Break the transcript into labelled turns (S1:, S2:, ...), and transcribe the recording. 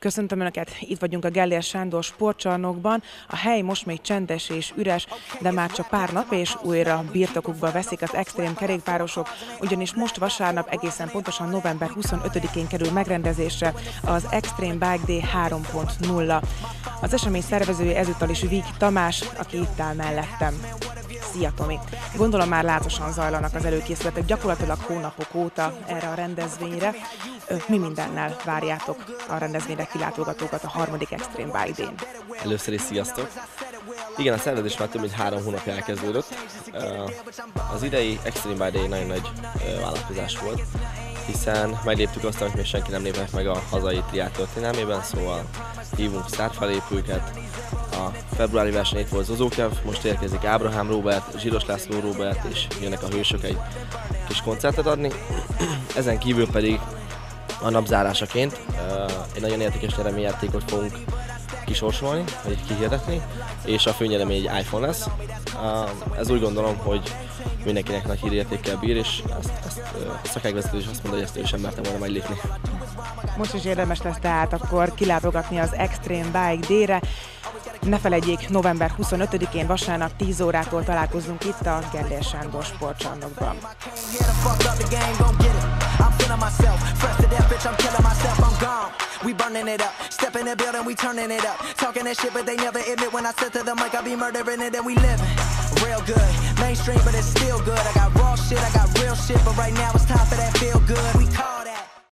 S1: Köszöntöm Önöket, itt vagyunk a Gellér Sándor sportcsarnokban. A hely most még csendes és üres, de már csak pár nap és újra birtokukba veszik az extrém kerékpárosok, ugyanis most vasárnap egészen pontosan november 25-én kerül megrendezésre az Extreme Bike Day 3.0. Az esemény szervezője ezúttal is Vig Tamás, aki itt áll mellettem. Szia Tomi! Gondolom már látosan zajlanak az előkészületek gyakorlatilag hónapok óta erre a rendezvényre. Mi mindennel várjátok a rendezvényre kilátogatókat a harmadik Extreme Bike Day-n?
S2: Először is sziasztok! Igen, a szervezés már több mint három hónapja elkezdődött. Az idei Extreme Bike Day nagyon nagy vállalkozás volt, hiszen megléptük azt, amit még senki nem lépett meg a hazai triát történelmében, szóval hívunk szárfelépőket, a februári verseny itt volt Zozókev, most érkezik Ábrahám Robert, Zsíros László Robert, és jönnek a hősök egy kis koncertet adni. Ezen kívül pedig a napzárásaként egy nagyon értékes nyereményjátékot fogunk kisorsolni, vagy kihirdetni, és a főnyeremény egy iPhone lesz. Ez úgy gondolom, hogy mindenkinek nagy hírértékkel bír, és ezt, ezt a szakágvezető is azt mondta, hogy ezt ő sem mertem volna majd lépni.
S1: Most is érdemes lesz tehát akkor kilátogatni az Extreme Bike D-re. Ne felejtjék, november 25-én vasárnap 10 órától találkozunk itt a Gellér Sándor sportcsarnokban. We burning it up, step in the building, we turning it up. Talking that shit, but they never admit when I said to the mic, I be murdering it and we living. Real good, mainstream, but it's still good. I got raw shit, I got real shit, but right now it's time for that feel good.